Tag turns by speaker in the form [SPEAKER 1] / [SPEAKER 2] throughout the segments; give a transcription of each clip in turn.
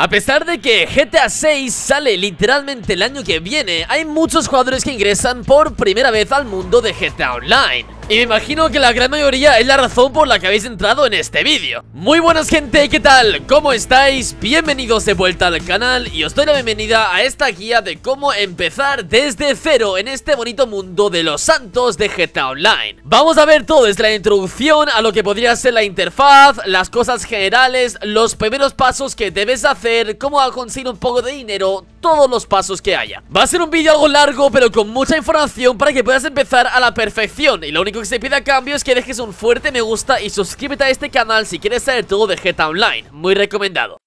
[SPEAKER 1] A pesar de que GTA 6 sale literalmente el año que viene, hay muchos jugadores que ingresan por primera vez al mundo de GTA Online. Y me imagino que la gran mayoría es la razón por la que habéis entrado en este vídeo Muy buenas gente, ¿qué tal? ¿Cómo estáis? Bienvenidos de vuelta al canal y os doy la bienvenida a esta guía de cómo empezar desde cero en este bonito mundo de los santos de GTA Online Vamos a ver todo desde la introducción a lo que podría ser la interfaz, las cosas generales, los primeros pasos que debes hacer, cómo conseguir un poco de dinero, todos los pasos que haya Va a ser un vídeo algo largo pero con mucha información para que puedas empezar a la perfección Y lo único que se pide a cambio es que dejes un fuerte me gusta y suscríbete a este canal si quieres saber todo de GTA Online. Muy recomendado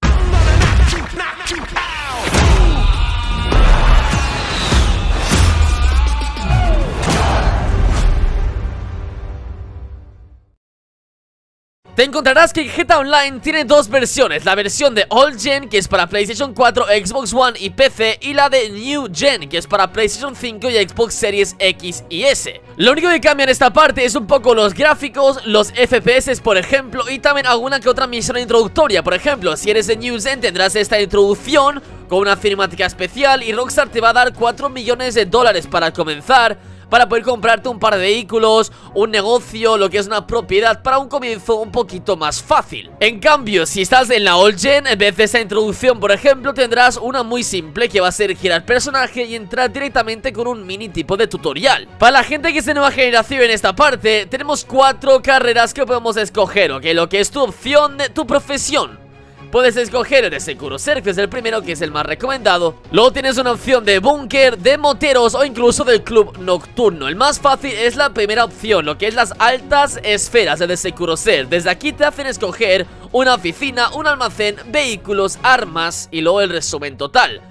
[SPEAKER 1] Te encontrarás que GTA Online tiene dos versiones. La versión de Old Gen, que es para PlayStation 4, Xbox One y PC Y la de New Gen, que es para PlayStation 5 y Xbox Series X y S. Lo único que cambia en esta parte es un poco los gráficos, los FPS por ejemplo Y también alguna que otra misión introductoria. Por ejemplo, si eres de New Gen tendrás esta introducción con una cinemática especial Y Rockstar te va a dar 4 millones de dólares para comenzar para poder comprarte un par de vehículos, un negocio, lo que es una propiedad para un comienzo un poquito más fácil. En cambio, si estás en la Old Gen, en vez de esa introducción, por ejemplo, tendrás una muy simple que va a ser girar personaje y entrar directamente con un mini tipo de tutorial. Para la gente que es de nueva generación en esta parte, tenemos cuatro carreras que podemos escoger, ¿ok? Lo que es tu opción, tu profesión. Puedes escoger el de Securoser, que es el primero, que es el más recomendado. Luego tienes una opción de búnker, de moteros o incluso del club nocturno. El más fácil es la primera opción, lo que es las altas esferas, de Securoser Desde aquí te hacen escoger una oficina, un almacén, vehículos, armas y luego el resumen total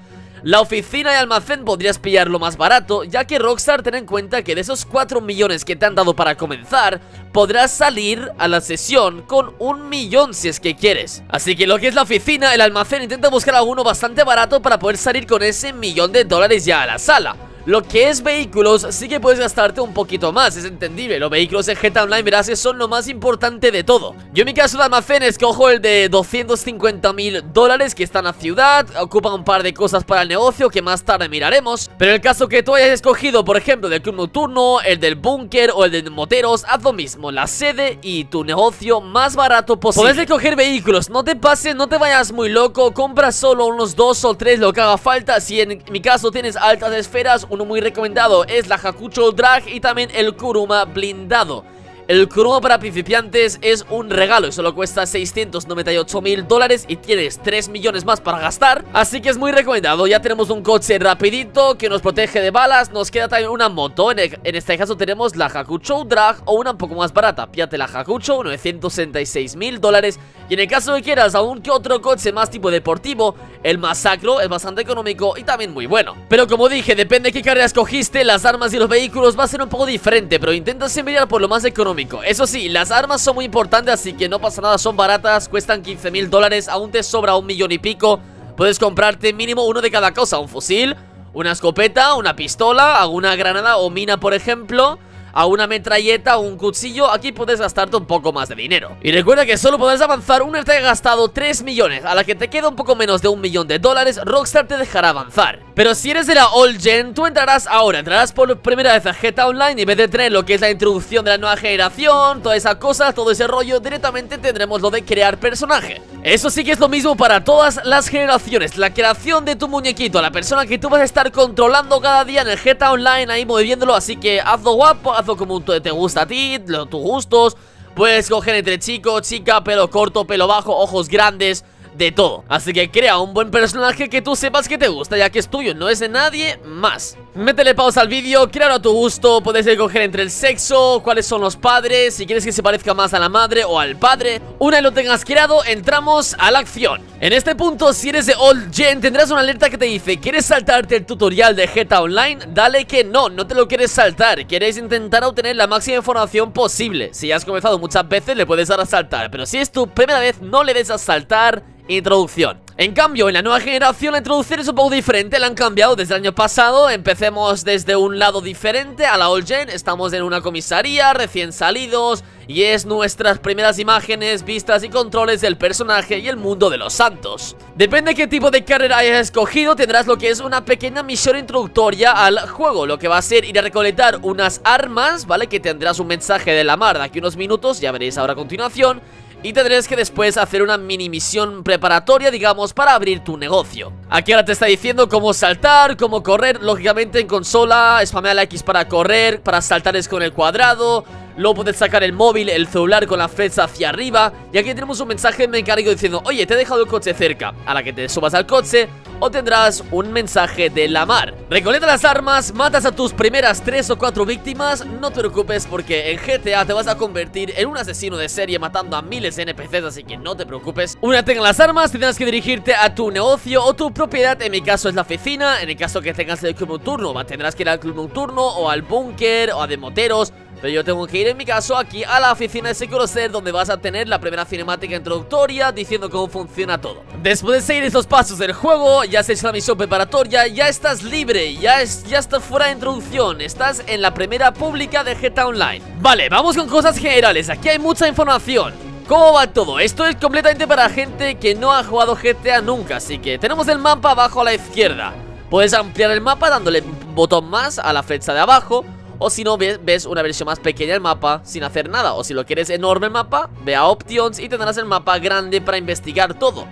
[SPEAKER 1] la oficina y almacén podrías pillarlo más barato, ya que Rockstar ten en cuenta que de esos 4 millones que te han dado para comenzar, podrás salir a la sesión con un millón si es que quieres. Así que lo que es la oficina, el almacén, intenta buscar alguno bastante barato para poder salir con ese millón de dólares ya a la sala. Lo que es vehículos, sí que puedes gastarte un poquito más, es entendible. Los vehículos en GTA Online verás son lo más importante de todo. Yo en mi caso de almacenes cojo el de 250 mil dólares que está en la ciudad Ocupa un par de cosas para el negocio que más tarde miraremos. Pero en el caso que tú hayas escogido, por ejemplo, del club nocturno, el del búnker o el de moteros Haz lo mismo, la sede y tu negocio más barato posible. Puedes escoger vehículos, no te pases, no te vayas muy loco Compra solo unos dos o tres lo que haga falta. Si en mi caso tienes altas esferas muy recomendado es la Hakucho Drag y también el Kuruma blindado el Kuruma para principiantes es un regalo y solo cuesta 698 mil dólares y tienes 3 millones más para gastar. Así que es muy recomendado, ya tenemos un coche rapidito que nos protege de balas. Nos queda también una moto, en, este caso tenemos la Hakucho Drag o una un poco más barata. Píate la Hakucho, 966 mil dólares. Y en el caso que quieras aún que otro coche más tipo deportivo. El Masacro es bastante económico y también muy bueno. Pero como dije, depende de qué carrera escogiste, las armas y los vehículos va a ser un poco diferente Pero intenta siempre ir por lo más económico eso sí, las armas son muy importantes, así que no pasa nada, son baratas, cuestan 15 mil dólares, aún te sobra un millón y pico. Puedes comprarte mínimo uno de cada cosa, un fusil, una escopeta, una pistola, alguna granada o mina, por ejemplo a una metralleta o un cuchillo, aquí puedes gastarte un poco más de dinero. Y recuerda que solo puedes avanzar una vez te gastado 3 millones, a la que te queda un poco menos de un millón de dólares, Rockstar te dejará avanzar. Pero si eres de la Old Gen, tú entrarás ahora, entrarás por primera vez a GTA Online y en vez de tener lo que es la introducción de la nueva generación, toda esa cosa, todo ese rollo, directamente tendremos lo de crear personaje. Eso sí que es lo mismo para todas las generaciones, la creación de tu muñequito, la persona que tú vas a estar controlando cada día en el GTA Online, ahí moviéndolo, así que hazlo guapo, como te gusta a ti, tus gustos. Puedes coger entre chico, chica, pelo corto, pelo bajo, ojos grandes de todo. Así que crea un buen personaje que tú sepas que te gusta ya que es tuyo, no es de nadie más. Métele pausa al vídeo, créalo a tu gusto Puedes escoger entre el sexo, cuáles son los padres Si quieres que se parezca más a la madre o al padre Una vez lo tengas creado, entramos a la acción. En este punto, si eres de Old Gen Tendrás una alerta que te dice ¿Quieres saltarte el tutorial de GTA Online? Dale que no, no te lo quieres saltar Quieres intentar obtener la máxima información posible. Si ya has comenzado muchas veces, le puedes dar a saltar Pero si es tu primera vez, no le des a saltar Introducción En cambio, en la nueva generación la introducción es un poco diferente, la han cambiado desde el año pasado Empecemos desde un lado diferente a la All Gen Estamos en una comisaría, recién salidos y es nuestras primeras imágenes, vistas y controles del personaje y el mundo de los santos. Depende de qué tipo de carrera hayas escogido, tendrás lo que es una pequeña misión introductoria al juego, lo que va a ser ir a recolectar unas armas, ¿vale? Que tendrás un mensaje de la mar de aquí unos minutos, ya veréis ahora a continuación. Y tendrás que después hacer una mini misión preparatoria, digamos, para abrir tu negocio. Aquí ahora te está diciendo cómo saltar, cómo correr. Lógicamente en consola, spamea la X para correr Para saltar es con el cuadrado Luego puedes sacar el móvil, el celular con la flecha hacia arriba. Y aquí tenemos un mensaje mecánico diciendo Oye, te he dejado el coche cerca. A la que te subas al coche tendrás un mensaje de la mar. Recolecta las armas, matas a tus primeras 3 o 4 víctimas. No te preocupes porque en GTA te vas a convertir en un asesino de serie matando a miles de NPCs Así que no te preocupes. Una tengas las armas, tendrás que dirigirte a tu negocio o tu propiedad. En mi caso es la oficina, en el caso que tengas el club nocturno Tendrás que ir al club nocturno o al búnker o a de moteros pero yo tengo que ir en mi caso aquí a la oficina de Securoser Donde vas a tener la primera cinemática introductoria Diciendo cómo funciona todo. Después de seguir estos pasos del juego Ya has hecho la misión preparatoria Ya estás libre Ya, es, ya estás fuera de introducción Estás en la primera pública de GTA Online. Vale, vamos con cosas generales Aquí hay mucha información. ¿Cómo va todo? Esto es completamente para gente que no ha jugado GTA nunca Así que tenemos el mapa abajo a la izquierda. Puedes ampliar el mapa dándole botón más a la flecha de abajo o si no, ves, una versión más pequeña del mapa sin hacer nada O si lo quieres enorme mapa, ve a Options y tendrás el mapa grande para investigar todo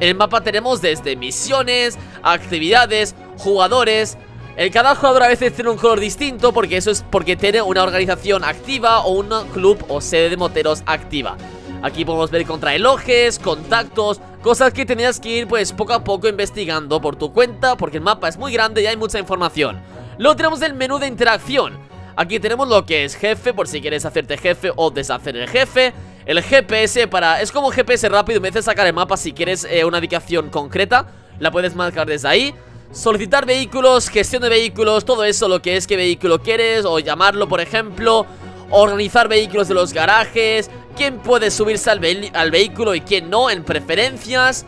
[SPEAKER 1] En el mapa tenemos desde misiones, actividades, jugadores el cada jugador a veces tiene un color distinto porque eso es porque tiene una organización activa o un club o sede de moteros activa. Aquí podemos ver contraelojes, contactos, cosas que tenías que ir pues poco a poco investigando por tu cuenta porque el mapa es muy grande y hay mucha información. Luego tenemos el menú de interacción. Aquí tenemos lo que es jefe, por si quieres hacerte jefe o deshacer el jefe. El GPS para... es como GPS rápido, en vez de sacar el mapa si quieres eh, una ubicación concreta. La puedes marcar desde ahí. Solicitar vehículos, gestión de vehículos, todo eso, lo que es qué vehículo quieres O llamarlo, por ejemplo. Organizar vehículos de los garajes Quién puede subirse al, al vehículo y quién no en preferencias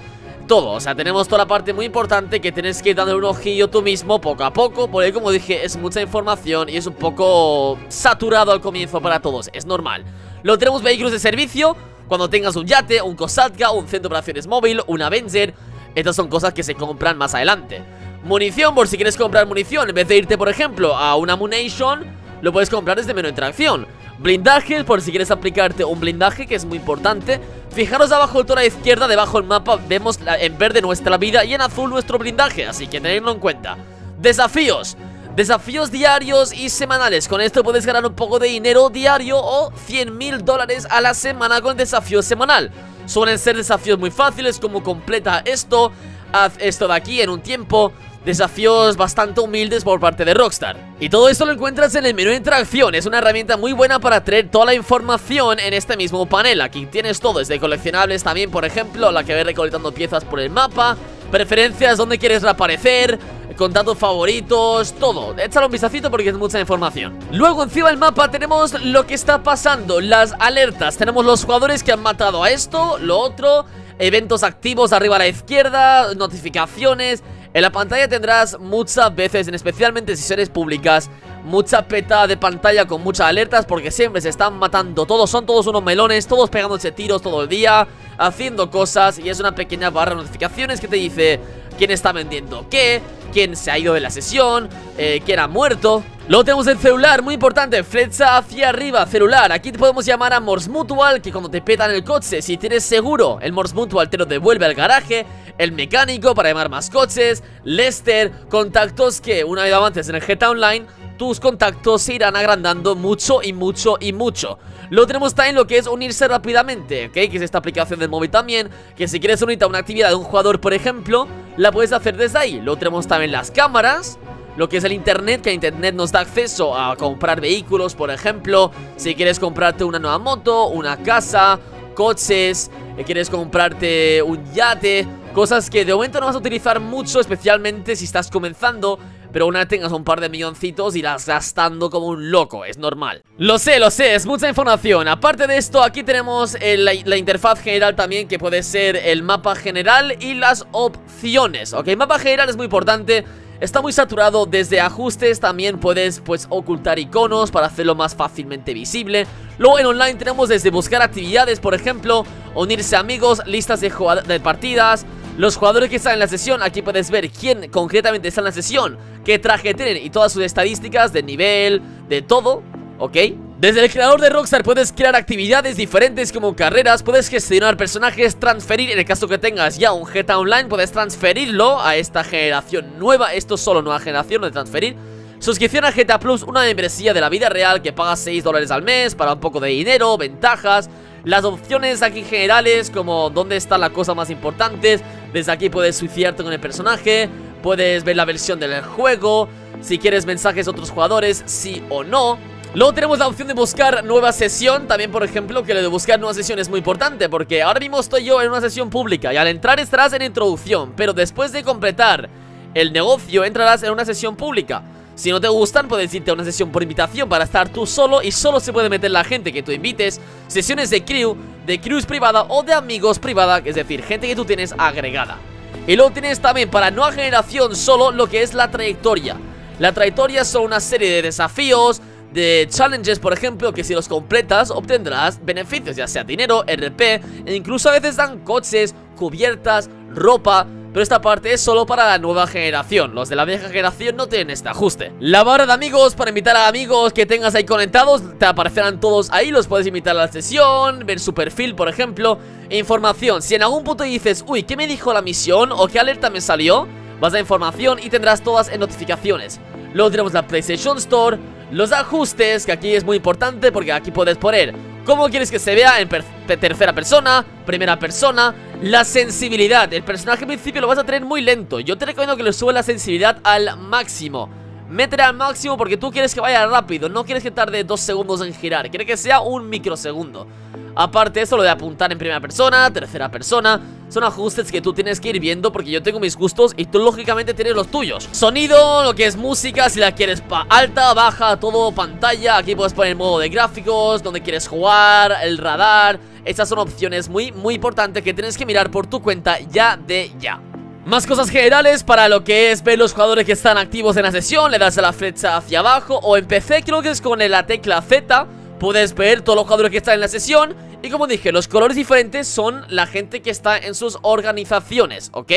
[SPEAKER 1] todo, o sea, tenemos toda la parte muy importante que tienes que ir dando un ojillo tú mismo poco a poco Porque como dije, es mucha información y es un poco saturado al comienzo para todos, es normal. Luego tenemos vehículos de servicio, cuando tengas un yate, un Kosatka, un centro de operaciones móvil, un Avenger Estas son cosas que se compran más adelante. Munición, por si quieres comprar munición, en vez de irte por ejemplo a una Munation Lo puedes comprar desde menú interacción Blindajes, por si quieres aplicarte un blindaje que es muy importante. Fijaros abajo a la izquierda, debajo del mapa Vemos en verde nuestra vida y en azul nuestro blindaje Así que tenedlo en cuenta. Desafíos. Desafíos diarios y semanales. Con esto puedes ganar un poco de dinero diario O 100 mil dólares a la semana con el desafío semanal. Suelen ser desafíos muy fáciles como completa esto Haz esto de aquí en un tiempo Desafíos bastante humildes por parte de Rockstar. Y todo esto lo encuentras en el menú de interacción. Es una herramienta muy buena para traer toda la información en este mismo panel. Aquí tienes todo, desde coleccionables también, por ejemplo La que ves recolectando piezas por el mapa Preferencias, dónde quieres reaparecer contactos favoritos, todo. Échale un vistacito porque es mucha información. Luego encima del mapa tenemos lo que está pasando Las alertas, tenemos los jugadores que han matado a esto Lo otro, eventos activos arriba a la izquierda Notificaciones en la pantalla tendrás muchas veces, especialmente en sesiones públicas Mucha peta de pantalla con muchas alertas Porque siempre se están matando. Todos son todos unos melones Todos pegándose tiros todo el día Haciendo cosas Y es una pequeña barra de notificaciones que te dice Quién está vendiendo qué Quién se ha ido de la sesión eh, Quién ha muerto. Luego tenemos el celular, muy importante, flecha hacia arriba, celular. Aquí te podemos llamar a Morse Mutual Que cuando te petan el coche, si tienes seguro El Morse Mutual te lo devuelve al garaje El mecánico para llamar más coches. Lester, contactos que una vez antes en el GTA Online tus contactos se irán agrandando mucho y mucho y mucho. Luego tenemos también lo que es unirse rápidamente. Que es esta aplicación del móvil también Que si quieres unirte a una actividad de un jugador, por ejemplo La puedes hacer desde ahí. Luego tenemos también las cámaras lo que es el internet, que el internet nos da acceso a comprar vehículos, por ejemplo, si quieres comprarte una nueva moto, una casa, coches, si quieres comprarte un yate, cosas que de momento no vas a utilizar mucho, especialmente si estás comenzando, pero una vez tengas un par de milloncitos irás gastando como un loco, es normal. Lo sé, lo sé, es mucha información. Aparte de esto, aquí tenemos la, interfaz general también que puede ser el mapa general y las opciones Ok, mapa general es muy importante Está muy saturado, desde ajustes también puedes pues ocultar iconos para hacerlo más fácilmente visible. Luego en online tenemos desde buscar actividades, por ejemplo, unirse a amigos, listas de, de partidas Los jugadores que están en la sesión, aquí puedes ver quién concretamente está en la sesión Qué traje tienen y todas sus estadísticas de nivel, de todo, ¿ok? Desde el creador de Rockstar puedes crear actividades diferentes como carreras, puedes gestionar personajes, transferir, en el caso que tengas ya un GTA Online, puedes transferirlo a esta generación nueva, esto es solo nueva generación de transferir. Suscripción a GTA Plus, una membresía de la vida real que pagas 6 dólares al mes para un poco de dinero, ventajas, las opciones aquí generales como dónde está la cosa más importante, desde aquí puedes suicidarte con el personaje, puedes ver la versión del juego, si quieres mensajes de otros jugadores, sí o no. Luego tenemos la opción de buscar nueva sesión También, por ejemplo, que lo de buscar nueva sesión es muy importante Porque ahora mismo estoy yo en una sesión pública Y al entrar estarás en introducción Pero después de completar el negocio entrarás en una sesión pública. Si no te gustan, puedes irte a una sesión por invitación para estar tú solo y solo se puede meter la gente que tú invites, sesiones de crew, de crews privada o de amigos privada, es decir, gente que tú tienes agregada. Y luego tienes también para nueva generación solo lo que es la trayectoria. La trayectoria son una serie de desafíos, de challenges, por ejemplo, que si los completas obtendrás beneficios, ya sea dinero, RP, e incluso a veces dan coches, cubiertas, ropa, pero esta parte es solo para la nueva generación Los de la vieja generación no tienen este ajuste La barra de amigos para invitar a amigos que tengas ahí conectados Te aparecerán todos ahí, los puedes invitar a la sesión Ver su perfil, por ejemplo Información, si en algún punto dices Uy, ¿qué me dijo la misión? ¿O qué alerta me salió? Vas a información y tendrás todas en notificaciones Luego tenemos la PlayStation Store los ajustes, que aquí es muy importante porque aquí puedes poner cómo quieres que se vea en tercera persona, primera persona La sensibilidad, el personaje al principio lo vas a tener muy lento. Yo te recomiendo que le subas la sensibilidad al máximo. Métele al máximo porque tú quieres que vaya rápido. No quieres que tarde dos segundos en girar. Quieres que sea un microsegundo. Aparte eso, lo de apuntar en primera persona, tercera persona Son ajustes que tú tienes que ir viendo Porque yo tengo mis gustos y tú lógicamente tienes los tuyos. Sonido, lo que es música Si la quieres alta, baja, todo pantalla. Aquí puedes poner modo de gráficos Donde quieres jugar, el radar Estas son opciones muy, muy importantes Que tienes que mirar por tu cuenta ya de ya más cosas generales para lo que es ver los jugadores que están activos en la sesión Le das a la flecha hacia abajo O en PC creo que es con la tecla Z Puedes ver todos los jugadores que están en la sesión Y como dije, los colores diferentes son la gente que está en sus organizaciones, ¿ok?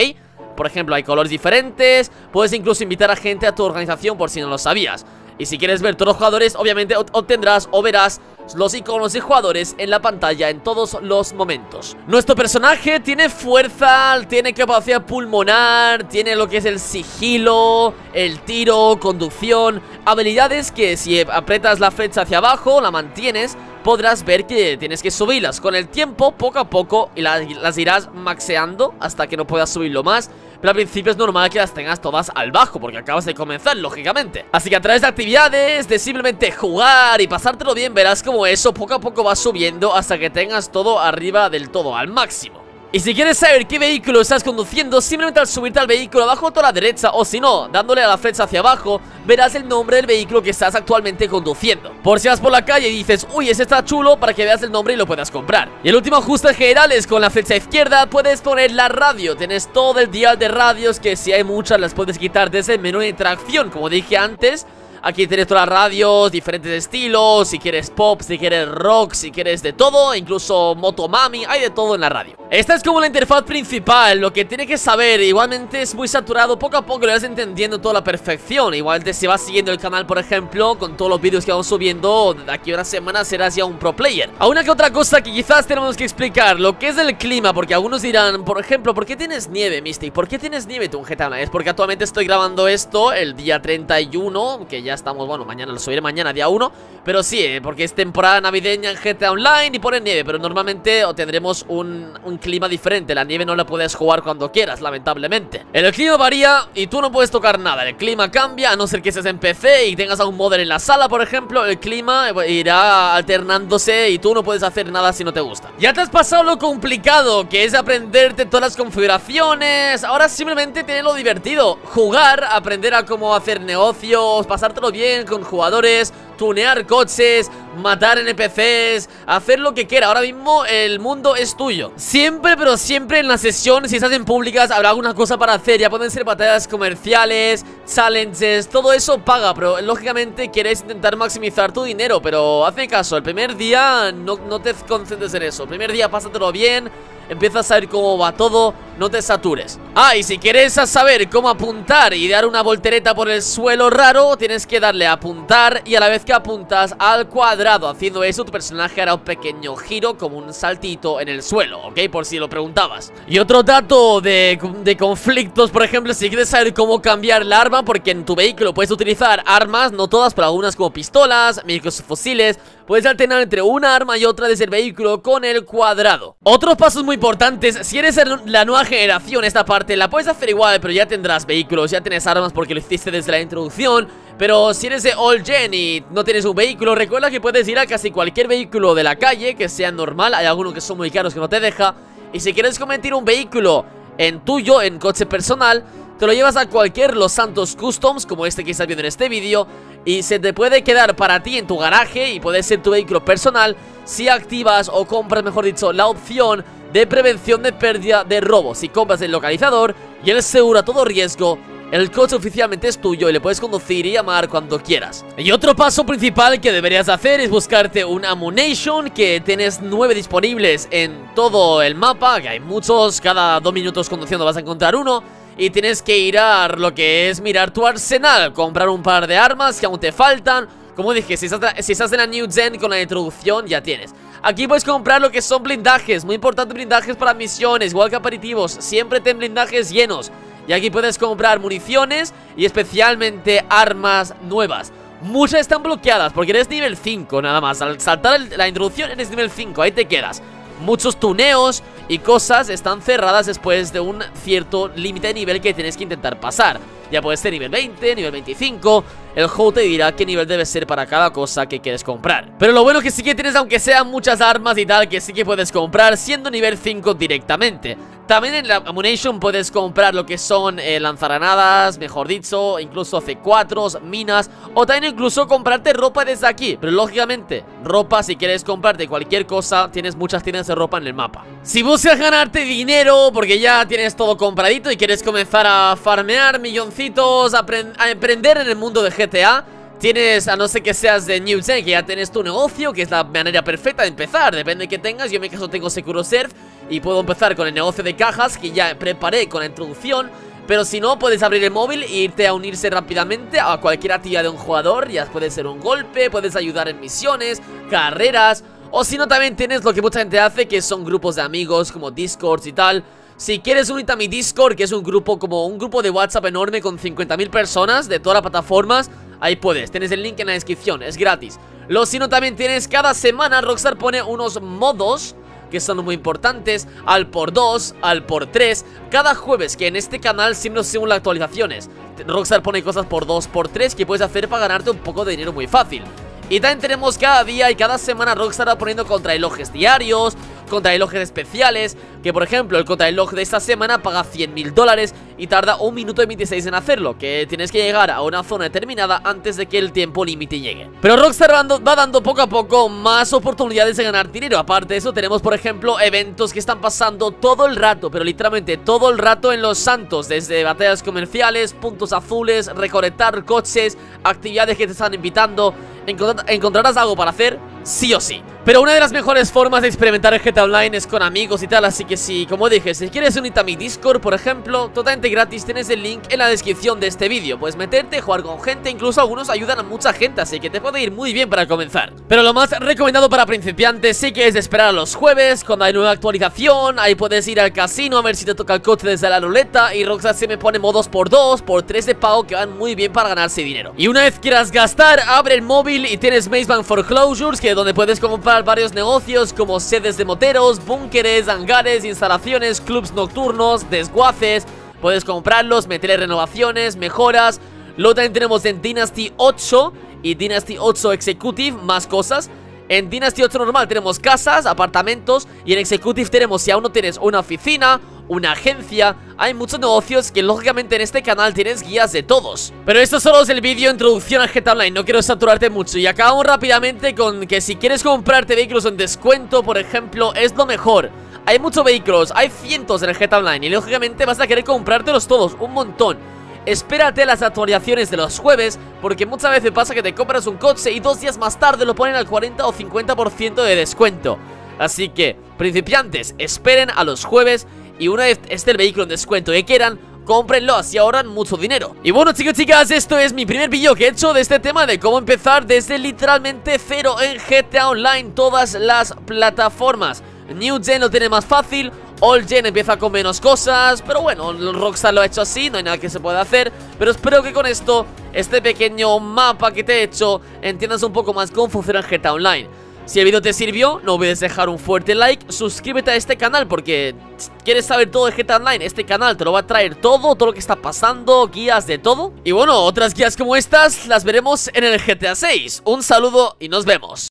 [SPEAKER 1] Por ejemplo, hay colores diferentes Puedes incluso invitar a gente a tu organización por si no lo sabías y si quieres ver todos los jugadores, obviamente obtendrás o verás los iconos de jugadores en la pantalla en todos los momentos. Nuestro personaje tiene fuerza, tiene capacidad pulmonar, tiene lo que es el sigilo, el tiro, conducción Habilidades que si apretas la flecha hacia abajo, la mantienes podrás ver que tienes que subirlas. Con el tiempo, poco a poco, y las, las irás maxeando hasta que no puedas subirlo más pero al principio es normal que las tengas todas al bajo Porque acabas de comenzar, lógicamente. Así que a través de actividades, de simplemente jugar y pasártelo bien Verás como eso poco a poco va subiendo hasta que tengas todo arriba del todo, al máximo y si quieres saber qué vehículo estás conduciendo, simplemente al subirte al vehículo abajo a la derecha o si no, dándole a la flecha hacia abajo, verás el nombre del vehículo que estás actualmente conduciendo. Por si vas por la calle y dices, uy, ese está chulo, para que veas el nombre y lo puedas comprar. Y el último ajuste general es con la flecha izquierda puedes poner la radio. Tienes todo el dial de radios que si hay muchas las puedes quitar desde el menú de interacción, como dije antes. Aquí tienes todas las radios, diferentes estilos Si quieres pop, si quieres rock, si quieres de todo Incluso motomami, hay de todo en la radio. Esta es como la interfaz principal Lo que tienes que saber, igualmente es muy saturado Poco a poco lo vas entendiendo toda la perfección. Igualmente si vas siguiendo el canal, por ejemplo Con todos los vídeos que vamos subiendo De aquí a una semana serás ya un pro player. A una que otra cosa que quizás tenemos que explicar Lo que es el clima, porque algunos dirán Por ejemplo, ¿por qué tienes nieve, Mystic? ¿Por qué tienes nieve tú en Es porque actualmente estoy grabando esto el día 31 Que ya ya estamos, bueno, mañana lo subiré mañana, día 1 Pero sí, eh, porque es temporada navideña en GTA Online y pone nieve Pero normalmente tendremos un, clima diferente. La nieve no la puedes jugar cuando quieras, lamentablemente. El clima varía y tú no puedes tocar nada. El clima cambia, a no ser que estés en PC y tengas a un modder en la sala, por ejemplo El clima eh, irá alternándose y tú no puedes hacer nada si no te gusta. Ya te has pasado lo complicado, que es aprenderte todas las configuraciones. Ahora simplemente tienes lo divertido. Jugar, aprender a cómo hacer negocios, bien con jugadores tunear coches, matar NPCs, hacer lo que quiera. Ahora mismo el mundo es tuyo. Siempre, pero siempre en la sesión, si estás en públicas, habrá alguna cosa para hacer. Ya pueden ser batallas comerciales, challenges, todo eso paga. Pero lógicamente quieres intentar maximizar tu dinero. Pero hazme caso, el primer día no, te concentres en eso. El primer día pásatelo bien empieza a saber cómo va todo, no te satures. Ah, y si quieres saber cómo apuntar y dar una voltereta por el suelo raro, tienes que darle a apuntar y a la vez que apuntas al cuadrado. Haciendo eso, tu personaje hará un pequeño giro como un saltito en el suelo, ¿ok? Por si lo preguntabas. Y otro dato de, de conflictos, por ejemplo, si quieres saber cómo cambiar la arma, porque en tu vehículo puedes utilizar armas, no todas, pero algunas como pistolas, fusiles Puedes alternar entre una arma y otra desde el vehículo con el cuadrado Otros pasos muy importantes, si eres la nueva generación esta parte la puedes hacer igual Pero ya tendrás vehículos, ya tienes armas porque lo hiciste desde la introducción pero si eres de All Gen y no tienes un vehículo, recuerda que puedes ir a casi cualquier vehículo de la calle que sea normal. Hay algunos que son muy caros que no te deja. Y si quieres convertir un vehículo en tuyo, en coche personal, te lo llevas a cualquier Los Santos Customs, como este que estás viendo en este vídeo, y se te puede quedar para ti en tu garaje y puede ser tu vehículo personal si activas o compras, mejor dicho, la opción de prevención de pérdida de robo. Si compras el localizador y el seguro a todo riesgo, el coche oficialmente es tuyo y le puedes conducir y llamar cuando quieras. Y otro paso principal que deberías hacer es buscarte un Ammunition que tienes nueve disponibles en todo el mapa, que hay muchos, cada dos minutos conduciendo vas a encontrar uno y tienes que ir a lo que es mirar tu arsenal, comprar un par de armas que aún te faltan. Como dije, si estás, si estás en la New Gen con la introducción ya tienes. Aquí puedes comprar lo que son blindajes, muy importante blindajes para misiones, igual que aperitivos, siempre ten blindajes llenos. Y aquí puedes comprar municiones y especialmente armas nuevas. Muchas están bloqueadas porque eres nivel 5 nada más Al saltar la introducción eres nivel 5, ahí te quedas Muchos tuneos y cosas están cerradas después de un cierto límite de nivel que tienes que intentar pasar. Ya puede ser nivel 20, nivel 25 El juego te dirá qué nivel debe ser para cada cosa que quieres comprar. Pero lo bueno que sí que tienes, aunque sean muchas armas y tal Que sí que puedes comprar siendo nivel 5 directamente también en la Ammunition puedes comprar lo que son eh, lanzaranadas, mejor dicho, incluso C4, minas O también incluso comprarte ropa desde aquí. Pero lógicamente, ropa si quieres comprarte cualquier cosa Tienes muchas tiendas de ropa en el mapa. Si buscas ganarte dinero porque ya tienes todo compradito Y quieres comenzar a farmear milloncitos, a emprender en el mundo de GTA Tienes, a no ser que seas de New Gen, que ya tienes tu negocio, que es la manera perfecta de empezar. Depende de que tengas, yo en mi caso tengo Surf y puedo empezar con el negocio de cajas que ya preparé con la introducción. Pero si no, puedes abrir el móvil e irte a unirse rápidamente a cualquier actividad de un jugador. Ya puede ser un golpe, puedes ayudar en misiones, carreras. O si no, también tienes lo que mucha gente hace, que son grupos de amigos como Discords y tal. Si quieres unirte a mi Discord, que es un grupo como un grupo de WhatsApp enorme con 50.000 personas de todas las plataformas Ahí puedes, tienes el link en la descripción, es gratis Lo si no también tienes, cada semana Rockstar pone unos modos que son muy importantes, al por 2, al por 3, cada jueves que en este canal siempre os las actualizaciones. Rockstar pone cosas por 2, por 3 que puedes hacer para ganarte un poco de dinero muy fácil. Y también tenemos cada día y cada semana Rockstar va poniendo contrarrelojes diarios, contrarrelojes especiales, que por ejemplo el contrarreloj de esta semana paga 100 mil dólares y tarda un minuto y 26 en hacerlo, que tienes que llegar a una zona determinada antes de que el tiempo límite llegue. Pero Rockstar va dando poco a poco más oportunidades de ganar dinero, aparte de eso tenemos por ejemplo eventos que están pasando todo el rato, pero literalmente todo el rato en Los Santos, desde batallas comerciales, puntos azules, recolectar coches, actividades que te están invitando, encontrarás algo para hacer sí o sí. Pero una de las mejores formas de experimentar el GTA Online es con amigos y tal Así que si, como dije, si quieres unirte a mi Discord, por ejemplo Totalmente gratis, tienes el link en la descripción de este vídeo. Puedes meterte, jugar con gente, incluso algunos ayudan a mucha gente Así que te puede ir muy bien para comenzar. Pero lo más recomendado para principiantes sí que es esperar a los jueves Cuando hay nueva actualización, ahí puedes ir al casino a ver si te toca el coche desde la ruleta Y Rockstar se me pone modos por 2, por 3 de pago que van muy bien para ganarse dinero. Y una vez quieras gastar, abre el móvil y tienes Maze Bank Foreclosures Que donde puedes comprar varios negocios como sedes de moteros, búnkeres, hangares, instalaciones, clubs nocturnos, desguaces. Puedes comprarlos, meterle renovaciones, mejoras. Luego también tenemos en Dynasty 8 y Dynasty 8 Executive más cosas. En Dynasty 8 normal tenemos casas, apartamentos Y en Executive tenemos, si aún no tienes una oficina una agencia. Hay muchos negocios que lógicamente en este canal tienes guías de todos. Pero esto solo es el vídeo introducción a GTA Online. No quiero saturarte mucho. Y acabamos rápidamente con que si quieres comprarte vehículos en descuento Por ejemplo, es lo mejor. Hay muchos vehículos, hay cientos en el GTA Online. Y lógicamente vas a querer comprártelos todos, un montón. Espérate las actualizaciones de los jueves Porque muchas veces pasa que te compras un coche Y dos días más tarde lo ponen al 40 o 50% de descuento. Así que, principiantes, esperen a los jueves y una vez esté el vehículo en descuento que quieran cómprenlo, así ahorran mucho dinero. Y bueno chicos chicas, esto es mi primer vídeo que he hecho de este tema De cómo empezar desde literalmente cero en GTA Online Todas las plataformas. New Gen lo tiene más fácil Old Gen empieza con menos cosas Pero bueno, Rockstar lo ha hecho así No hay nada que se pueda hacer. Pero espero que con esto Este pequeño mapa que te he hecho Entiendas un poco más cómo funciona GTA Online si el vídeo te sirvió, no olvides dejar un fuerte like Suscríbete a este canal porque quieres saber todo de GTA Online Este canal te lo va a traer todo, todo lo que está pasando, guías de todo. Y bueno, otras guías como estas las veremos en el GTA 6 Un saludo y nos vemos